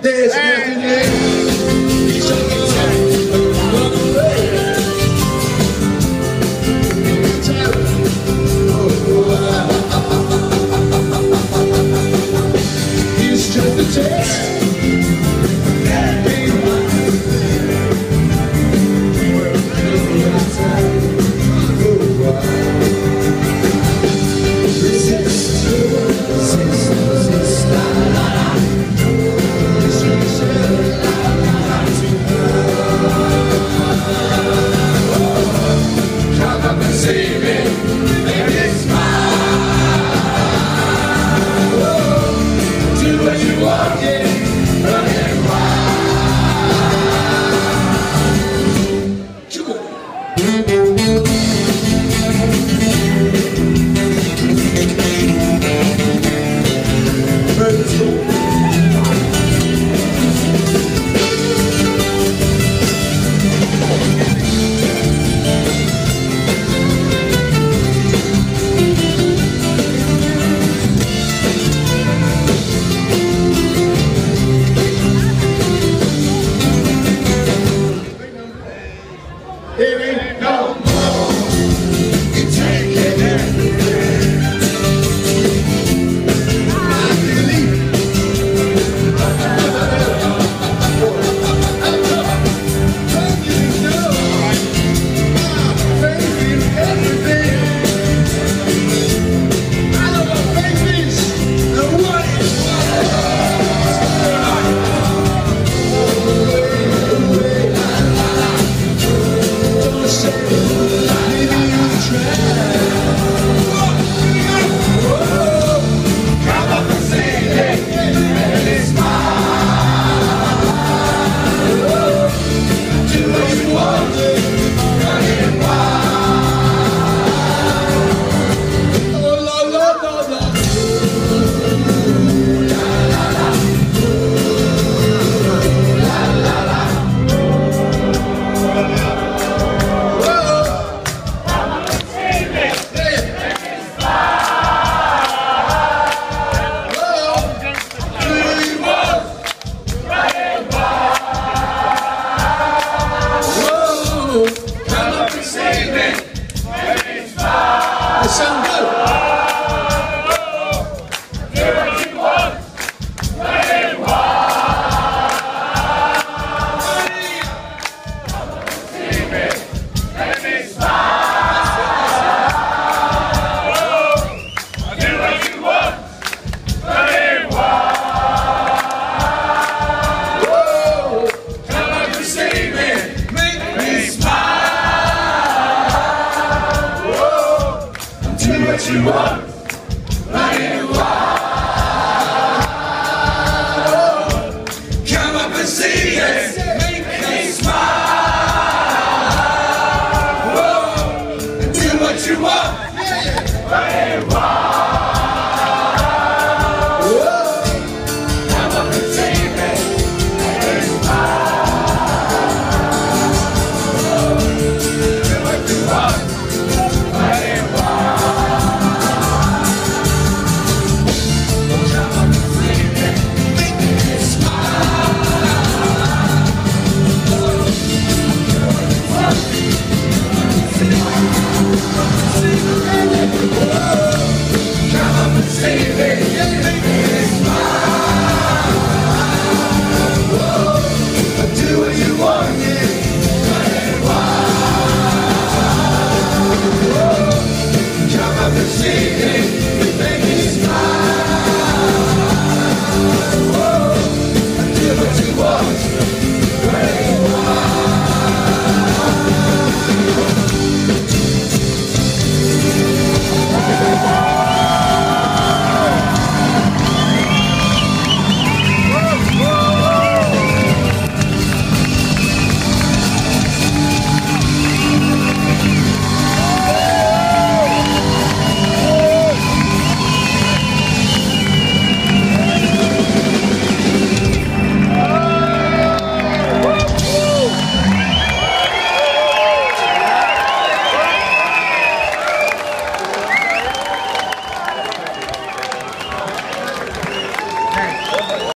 There's nothing left. what you are getting. you are.